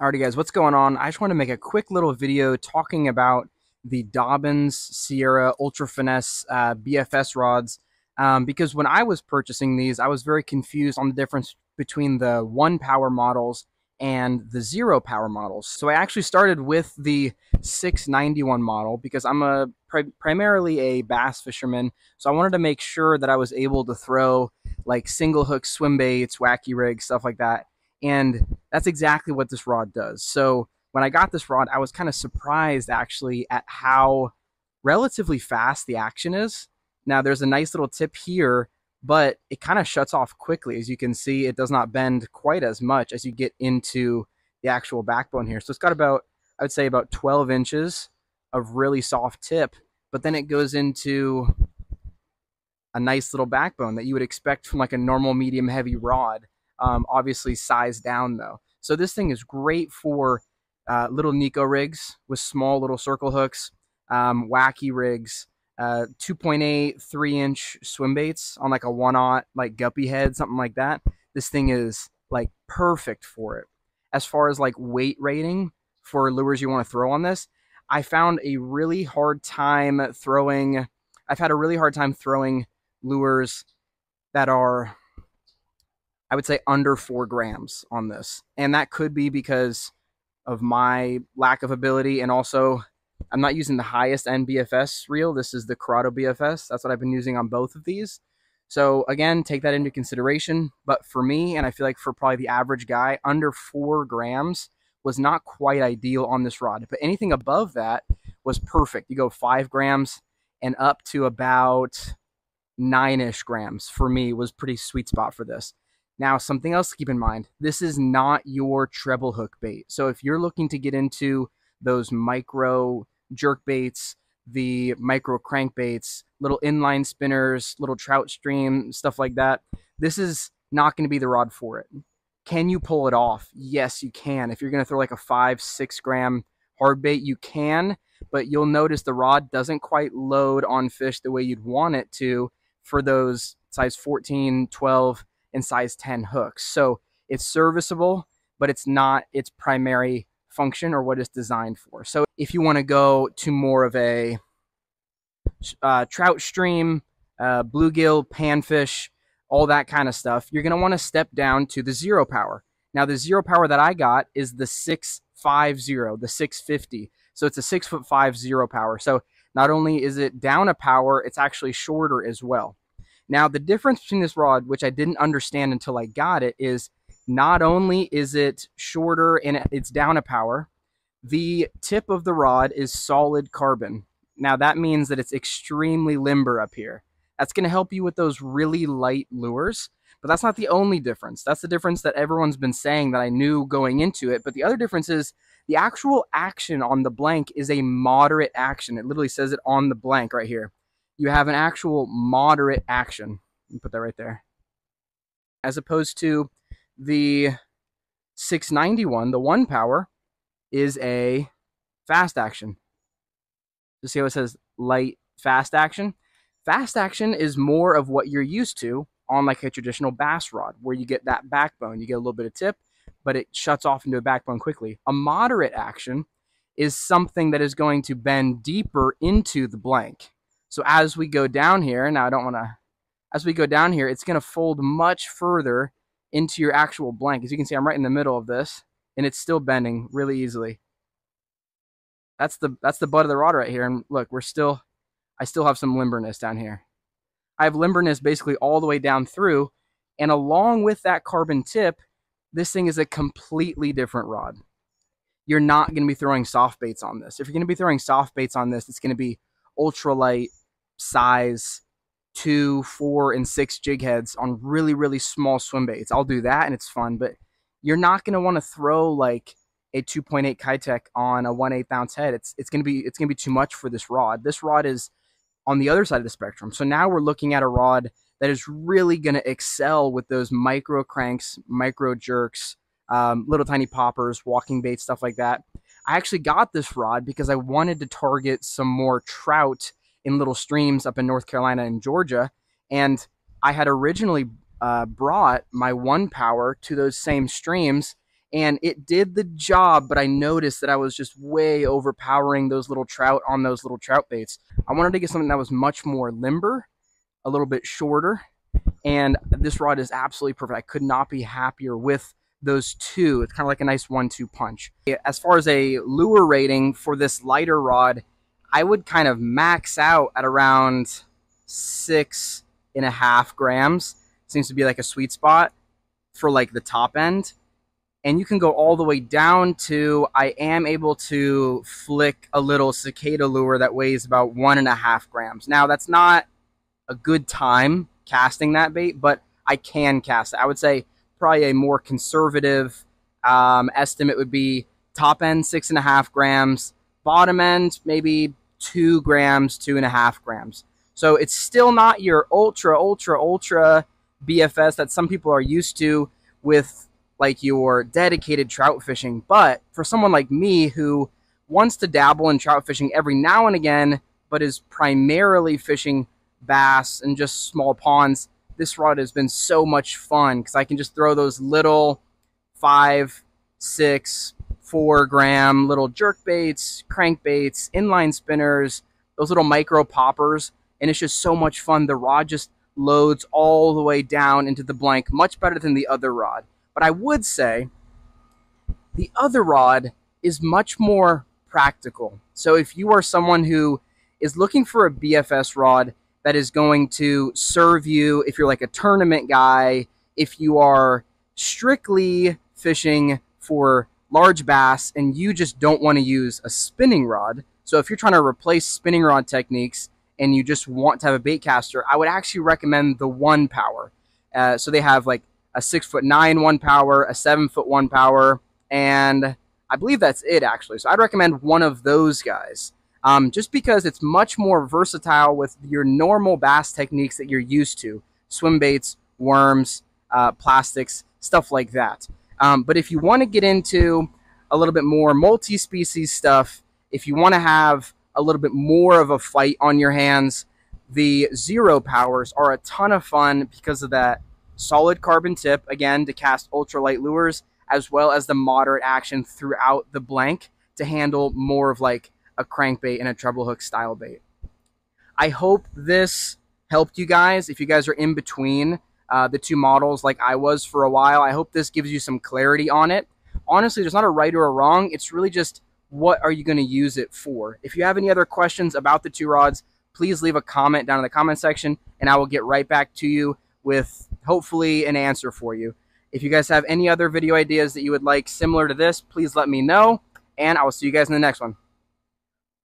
Alrighty guys, what's going on? I just want to make a quick little video talking about the Dobyns Sierra Ultra Finesse uh, BFS rods um, because when I was purchasing these, I was very confused on the difference between the one power models and the zero power models. So I actually started with the 691 model because I'm a pri primarily a bass fisherman. So I wanted to make sure that I was able to throw like single hook swim baits, wacky rigs, stuff like that and that's exactly what this rod does. So when I got this rod, I was kind of surprised actually at how relatively fast the action is. Now there's a nice little tip here, but it kind of shuts off quickly. As you can see, it does not bend quite as much as you get into the actual backbone here. So it's got about, I would say about 12 inches of really soft tip, but then it goes into a nice little backbone that you would expect from like a normal medium heavy rod um, obviously sized down though. So this thing is great for uh, little Neko rigs with small little circle hooks, um, wacky rigs, uh, 2.8, 3 inch swim baits on like a one aught, like guppy head, something like that. This thing is like perfect for it. As far as like weight rating for lures you want to throw on this, I found a really hard time throwing, I've had a really hard time throwing lures that are I would say under four grams on this. And that could be because of my lack of ability. And also, I'm not using the highest end BFS reel. This is the Curado BFS. That's what I've been using on both of these. So again, take that into consideration. But for me, and I feel like for probably the average guy, under four grams was not quite ideal on this rod. But anything above that was perfect. You go five grams and up to about nine-ish grams for me was pretty sweet spot for this. Now, something else to keep in mind, this is not your treble hook bait. So if you're looking to get into those micro jerk baits, the micro crankbaits, little inline spinners, little trout stream, stuff like that, this is not going to be the rod for it. Can you pull it off? Yes, you can. If you're going to throw like a five, six gram hard bait, you can, but you'll notice the rod doesn't quite load on fish the way you'd want it to for those size 14, 12, and size 10 hooks. So it's serviceable, but it's not its primary function or what it's designed for. So if you want to go to more of a uh, trout stream, uh, bluegill, panfish, all that kind of stuff, you're going to want to step down to the zero power. Now, the zero power that I got is the 650, the 650. So it's a six foot five zero power. So not only is it down a power, it's actually shorter as well. Now, the difference between this rod, which I didn't understand until I got it, is not only is it shorter and it's down a power, the tip of the rod is solid carbon. Now, that means that it's extremely limber up here. That's going to help you with those really light lures, but that's not the only difference. That's the difference that everyone's been saying that I knew going into it. But the other difference is the actual action on the blank is a moderate action. It literally says it on the blank right here you have an actual moderate action. Put that right there. As opposed to the 691, the one power, is a fast action. You see how it says light fast action? Fast action is more of what you're used to on like a traditional bass rod, where you get that backbone. You get a little bit of tip, but it shuts off into a backbone quickly. A moderate action is something that is going to bend deeper into the blank. So as we go down here, now I don't want to, as we go down here, it's going to fold much further into your actual blank. As you can see, I'm right in the middle of this, and it's still bending really easily. That's the that's the butt of the rod right here. And look, we're still, I still have some limberness down here. I have limberness basically all the way down through, and along with that carbon tip, this thing is a completely different rod. You're not going to be throwing soft baits on this. If you're going to be throwing soft baits on this, it's going to be ultralight size two, four, and six jig heads on really, really small swim baits. I'll do that and it's fun, but you're not going to want to throw like a 2.8 Keitech on a 1 8 ounce head. It's it's going to be it's to be too much for this rod. This rod is on the other side of the spectrum. So now we're looking at a rod that is really going to excel with those micro cranks, micro jerks, um, little tiny poppers, walking baits, stuff like that. I actually got this rod because I wanted to target some more trout in little streams up in North Carolina and Georgia. And I had originally uh, brought my one power to those same streams and it did the job, but I noticed that I was just way overpowering those little trout on those little trout baits. I wanted to get something that was much more limber, a little bit shorter, and this rod is absolutely perfect. I could not be happier with those two. It's kind of like a nice one-two punch. As far as a lure rating for this lighter rod, I would kind of max out at around six and a half grams. Seems to be like a sweet spot for like the top end and you can go all the way down to I am able to flick a little cicada lure that weighs about one and a half grams. Now that's not a good time casting that bait, but I can cast it. I would say probably a more conservative um, estimate would be top end six and a half grams, bottom end maybe two grams, two and a half grams. So it's still not your ultra, ultra, ultra BFS that some people are used to with like your dedicated trout fishing. But for someone like me who wants to dabble in trout fishing every now and again, but is primarily fishing bass and just small ponds, this rod has been so much fun because I can just throw those little five, six, four gram little jerk baits, crank baits, inline spinners, those little micro poppers, and it's just so much fun. The rod just loads all the way down into the blank, much better than the other rod. But I would say the other rod is much more practical. So if you are someone who is looking for a BFS rod that is going to serve you, if you're like a tournament guy, if you are strictly fishing for large bass and you just don't want to use a spinning rod, so if you're trying to replace spinning rod techniques and you just want to have a bait caster, I would actually recommend the One Power. Uh, so they have like a six foot nine one power, a seven foot one power, and I believe that's it actually. So I'd recommend one of those guys. Um, just because it's much more versatile with your normal bass techniques that you're used to swim baits, worms, uh, plastics, stuff like that. Um, but if you want to get into a little bit more multi species stuff, if you want to have a little bit more of a fight on your hands, the zero powers are a ton of fun because of that solid carbon tip, again, to cast ultralight lures, as well as the moderate action throughout the blank to handle more of like a crankbait and a treble hook style bait. I hope this helped you guys. If you guys are in between uh, the two models like I was for a while, I hope this gives you some clarity on it. Honestly, there's not a right or a wrong. It's really just what are you going to use it for? If you have any other questions about the two rods, please leave a comment down in the comment section and I will get right back to you with hopefully an answer for you. If you guys have any other video ideas that you would like similar to this, please let me know, and I will see you guys in the next one.